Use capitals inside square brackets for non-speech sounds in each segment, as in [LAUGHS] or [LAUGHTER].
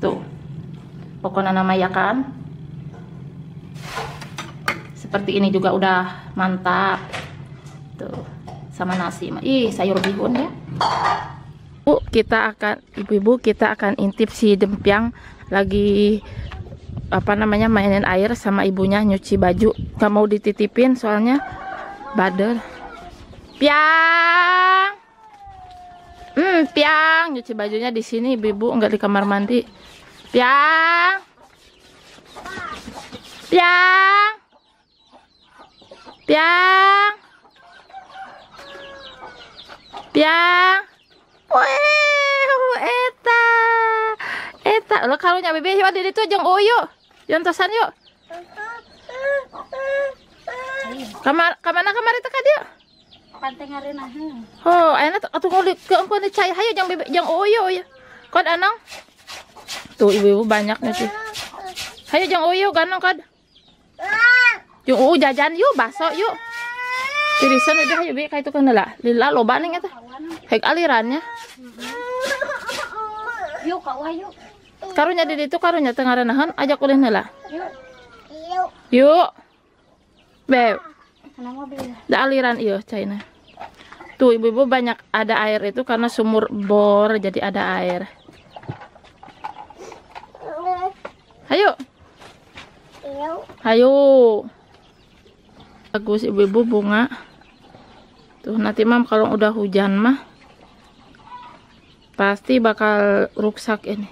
Tuh. Pokoknya nama ya kan. Seperti ini juga udah mantap. Tuh. Sama nasi. Ih, sayur bihun ya. Bu, kita akan ibu-ibu kita akan intip si Dempiang lagi apa namanya mainin air sama ibunya nyuci baju. Gak mau dititipin soalnya badel. Piang. Hmm, piang nyuci bajunya di sini ibu-ibu nggak di kamar mandi. Piang. Piang. Piang. Piang. Wah, eta. Eta, lo karunya bebe yuk di itu jeung oyo. Yontosan yuk. Kamar kamana kamar itu ka dia? Pantai ngarena heuh. Oh, enak atuh nguli ke engko cai hayo jang bebek jang oyo ya. Kod anang. Tuh ibu-ibu banyak nih sih. Hayo jang oyo ganang kod. Yung uh, jajan yuk baso yuk. Tirisan udah hayo be kayak itu kan lah. Lila loba ning eta. Hek alirannya. Yuk wah yuk. Karunya di ditu karunya tengah renahan ajak ulih heula. Yuk. Yuk. Beb. Da aliran iyo China. Tuh ibu-ibu banyak ada air itu karena sumur bor jadi ada air. Ayo. Yuk. Ayo. Bagus ibu-ibu bunga. Tuh nanti mam kalau udah hujan mah pasti bakal rusak ini.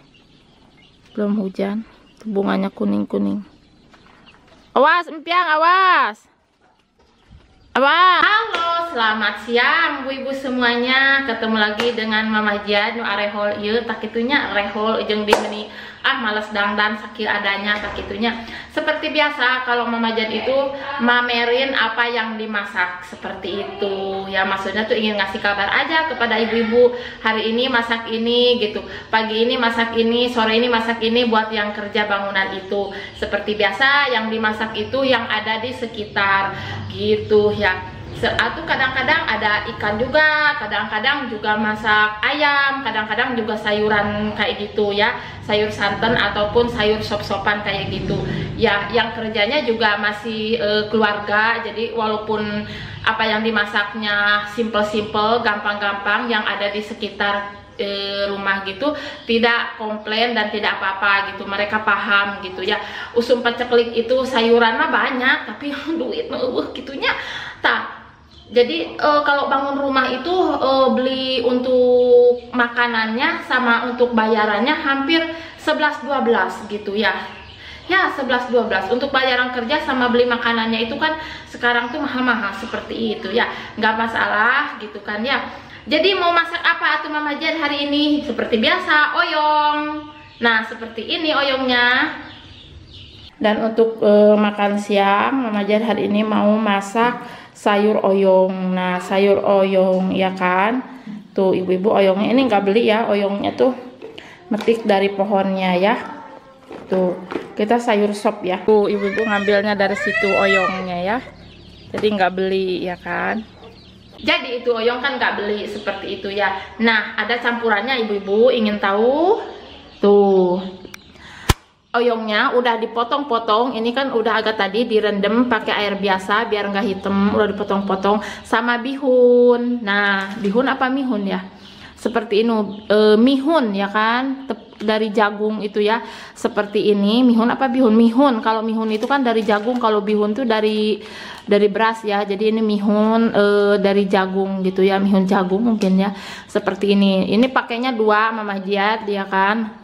Belum hujan. Tuh bunganya kuning-kuning. Awas, empiang, awas. Awas. Halo, selamat siang Bu Ibu semuanya. Ketemu lagi dengan Mama Jan nu arehol ieu tak kitunya rehol jeung di meni ah males dangdan sakit adanya tak kitunya. Seperti biasa kalau Mama Jan itu mamerin apa yang dimasak seperti itu. Ya maksudnya tuh ingin ngasih kabar aja kepada ibu-ibu hari ini masak ini gitu. Pagi ini masak ini, sore ini masak ini buat yang kerja bangunan itu. Seperti biasa yang dimasak itu yang ada di sekitar gitu ya. Atau kadang-kadang ada ikan juga, kadang-kadang juga masak ayam, kadang-kadang juga sayuran kayak gitu ya, sayur santan ataupun sayur sop-sopan kayak gitu. Ya, yang kerjanya juga masih eh, keluarga, jadi walaupun apa yang dimasaknya simple-simple, gampang-gampang, yang ada di sekitar eh, rumah gitu tidak komplain dan tidak apa-apa gitu. Mereka paham gitu ya. Usum paceklik itu sayuran mah banyak tapi [LAUGHS] duit eueuh gitunya tak jadi eh, kalau bangun rumah itu eh, beli untuk makanannya sama untuk bayarannya hampir 11-12 gitu ya. Ya 11-12 untuk bayaran kerja sama beli makanannya itu kan sekarang tuh mahal-mahal seperti itu ya. Nggak masalah gitu kan ya. Jadi mau masak apa tuh Mama Jan hari ini? Seperti biasa oyong. Nah seperti ini oyongnya. Dan untuk eh, makan siang Mama Jan hari ini mau masak sayur oyong. Nah sayur oyong ya kan? Tuh ibu-ibu oyongnya ini nggak beli ya. Oyongnya tuh metik dari pohonnya ya. Tuh kita sayur sop ya. Tuh ibu-ibu ngambilnya dari situ oyongnya ya. Jadi nggak beli ya kan? Jadi itu oyong kan nggak beli seperti itu ya. Nah ada campurannya ibu-ibu. Ingin tahu? Tuh oyongnya udah dipotong-potong. Ini kan udah agak tadi direndam pakai air biasa biar nggak hitam. Udah dipotong-potong sama bihun. Nah bihun apa mihun ya? Seperti ini e, mihun ya kan? Tep- dari jagung itu ya. Seperti ini. Mihun apa bihun? Mihun. Kalau mihun itu kan dari jagung. Kalau bihun tuh dari dari beras ya. Jadi ini mihun e, dari jagung gitu ya. Mihun jagung mungkin ya. Seperti ini. Ini pakainya dua mama jiat ya kan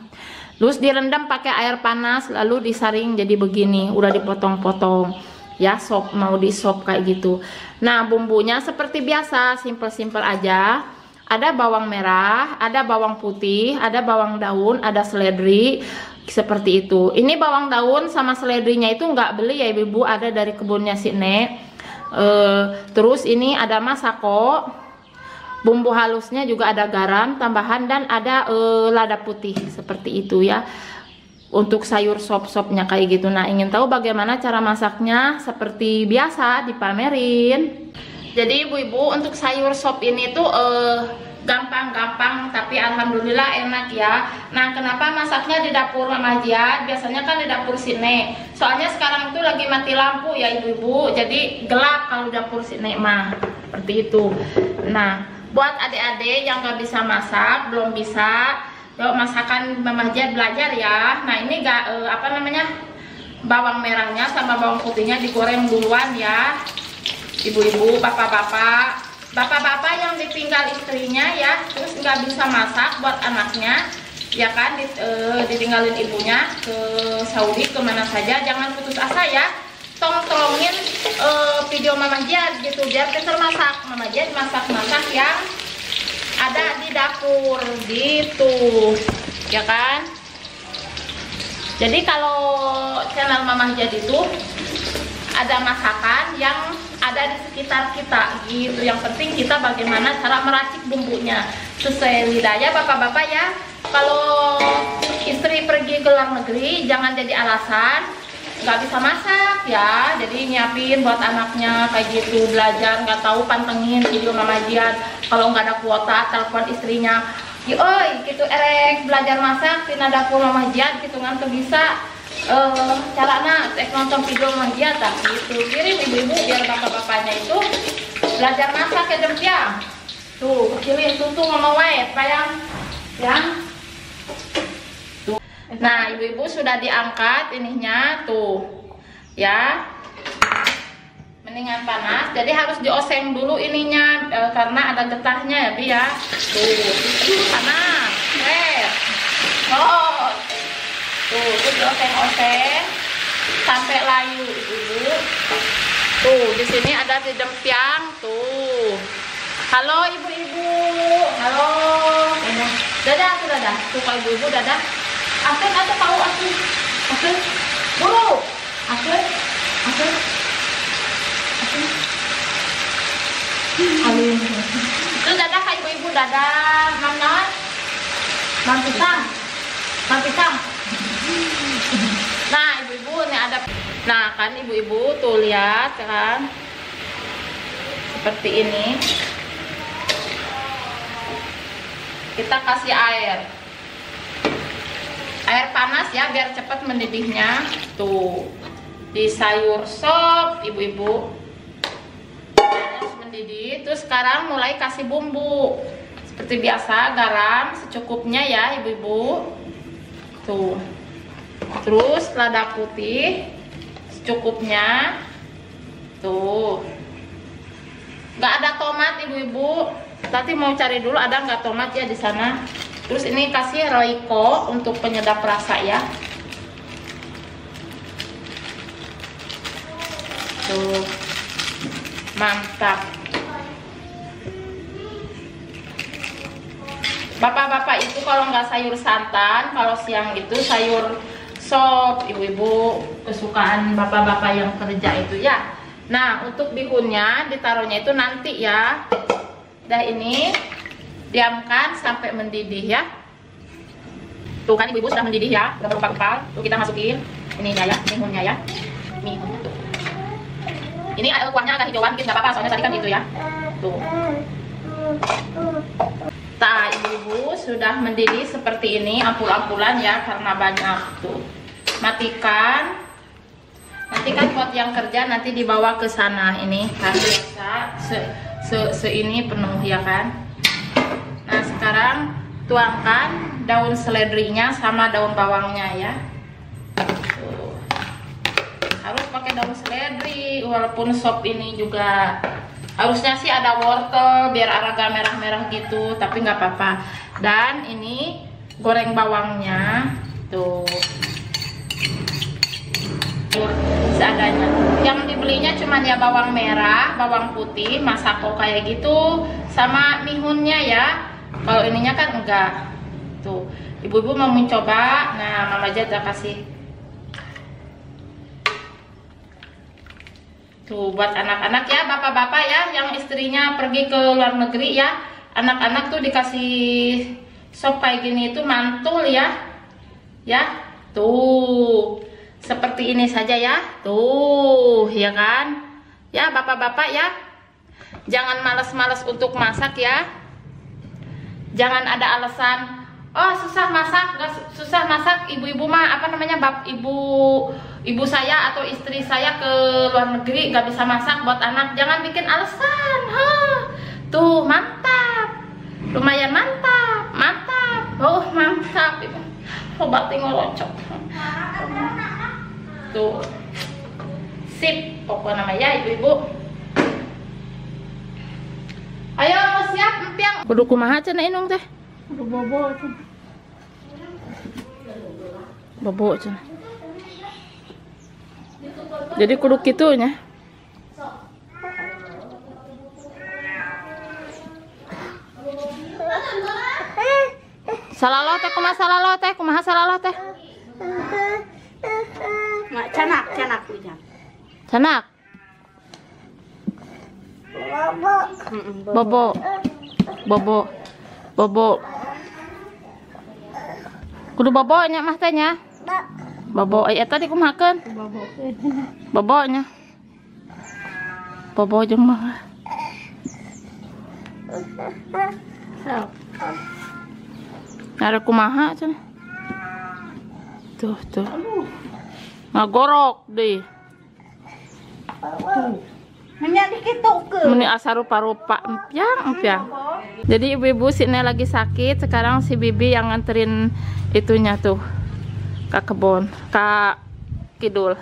Terus direndam pakai air panas lalu disaring jadi begini, udah dipotong-potong. Ya, sop mau di sop kayak gitu. Nah, bumbunya seperti biasa, simple-simple aja. Ada bawang merah, ada bawang putih, ada bawang daun, ada seledri seperti itu. Ini bawang daun sama seledrinya itu nggak beli ya ibu-ibu, ada dari kebunnya si Nek. Eh, terus ini ada masako, bumbu halusnya juga ada garam tambahan dan ada eh, lada putih seperti itu ya. Untuk sayur sop-sopnya kayak gitu. Nah ingin tahu bagaimana cara masaknya? Seperti biasa dipamerin. Jadi ibu-ibu untuk sayur sop ini tuh eh, gampang-gampang tapi alhamdulillah enak ya. Nah kenapa masaknya di dapur Mama Jia? Biasanya kan di dapur sini. Soalnya sekarang itu lagi mati lampu ya ibu-ibu. Jadi gelap kalau dapur sini mah seperti itu. Nah buat adik-adik yang gak bisa masak belum bisa yuk masakan Mama Jia belajar ya. Nah ini gak eh, apa namanya bawang merahnya sama bawang putihnya digoreng duluan ya. Ibu-ibu bapak-bapak bapak-bapak yang ditinggal istrinya ya terus nggak bisa masak buat anaknya ya kan di, e, ditinggalin ibunya ke Saudi ke mana saja jangan putus asa ya tolong tolongin e, video Mama Jad gitu biar kesel masak. Mama Jad masak-masak yang ada di dapur gitu. Ya kan? Jadi kalau channel Mama Jad itu ada masakan yang ada di sekitar kita gitu. Yang penting kita bagaimana cara meracik bumbunya. Sesuai lidah ya bapak-bapak ya. Kalau istri pergi ke luar negeri jangan jadi alasan nggak bisa masak ya jadi nyiapin buat anaknya kayak gitu belajar nggak tahu pantengin video mama Jian. Kalau nggak ada kuota telepon istrinya oi gitu erek belajar masak tina dapur mama Jian gitu kan bisa. Uh, caranya eh, nonton video magia tak? Gitu kirim ibu-ibu biar bapak-bapaknya itu belajar masak ya dempiang tuh kecilin tuh tuh ngomong wae yang yang tuh nah ibu-ibu sudah diangkat ininya tuh. Ya. Mendingan panas. Jadi harus dioseng dulu ininya e, karena ada getahnya ya bi ya. Tuh. Panas. Eh oh tuh itu dioseng-oseng. Sampai layu ibu tuh di sini ada di dempiang tuh. Halo ibu-ibu. Halo. Dadah aku dadah tuh ibu-ibu dadah Asen atau tahu aku Asen buru. Asen Asen Asen Alim Tuh dadah ibu-ibu dadah Mana Mam pisang. Mam pisang. Nah, ibu-ibu nih ada. Nah, kan ibu-ibu tuh lihat kan. Seperti ini. Kita kasih air. Air panas ya biar cepat mendidihnya. Tuh. Di sayur sop, ibu-ibu. mendidih. Terus sekarang mulai kasih bumbu. Seperti biasa, garam secukupnya ya, ibu-ibu. Tuh terus lada putih secukupnya tuh nggak ada tomat ibu-ibu nanti mau cari dulu ada nggak tomat ya di sana terus ini kasih roiko untuk penyedap rasa ya. Tuh. Mantap. Bapak-bapak itu kalau nggak sayur santan kalau siang itu sayur sop ibu-ibu kesukaan bapak-bapak yang kerja itu ya. Nah untuk bihunnya ditaruhnya itu nanti ya. Dah ini diamkan sampai mendidih ya. Tuh kan ibu-ibu sudah mendidih ya. Udah berupa kepal tuh kita masukin. Ini ya. Bihunnya ya. Bihun ini kuahnya agak hijauan mungkin nggak apa-apa. Soalnya tadi kan itu ya. Tuh. Nah, ibu-ibu sudah mendidih seperti ini ampul-ampulan ya karena banyak. Tuh. Matikan. Nanti kan buat yang kerja nanti dibawa ke sana. Ini kan biasa se, se, se ini penuh ya kan. Sekarang tuangkan daun seledrinya sama daun bawangnya ya. Harus pakai daun seledri walaupun sop ini juga harusnya sih ada wortel biar agak merah-merah gitu tapi nggak apa-apa. Dan ini goreng bawangnya tuh. Seadanya. Yang dibelinya cuman ya bawang merah bawang putih masako kayak gitu sama mihunnya ya kalau ininya kan enggak tuh ibu-ibu mau mencoba nah mama aja udah kasih Tuh buat anak-anak ya, bapak-bapak ya yang istrinya pergi ke luar negeri ya. Anak-anak tuh dikasih sop kayak gini itu mantul ya. Ya. Tuh. Seperti ini saja ya. Tuh, ya kan? Ya, bapak-bapak ya. Jangan males-males untuk masak ya. Jangan ada alasan oh susah masak nggak su- susah masak ibu-ibu mah apa namanya bab ibu ibu saya atau istri saya ke luar negeri nggak bisa masak buat anak. Jangan bikin alasan Hah, tuh mantap. Lumayan mantap mantap. Oh mantap ibu. Coba tinggal locok tuh. Sip pokoknya nama ya ibu-ibu ayo siap? Empiang. Kudu kumaha cenah inung teh? Udah bobo tuh. bobo cenah jadi kudu kitu nya. Salalo teh kumaha salalo teh? Kumaha salalo teh? Mak canak, canak punya. canak Bobo. bobo. Bobo. Bobo. Kudu bobo nya mah teh nya? Bobo. Eh tadi kumahakeun Bobo. bobo nya. Bobo jeung mah. Ada kumaha cenah tuh tuh. Ngagorok deh. Meni asa rupa-rupa empiang empiang. Jadi ibu-ibu sini lagi sakit, sekarang si Bibi yang nganterin itunya tuh ke kebun, ke kidul.